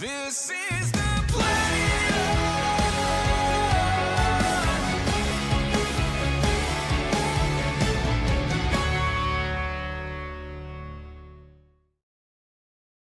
This is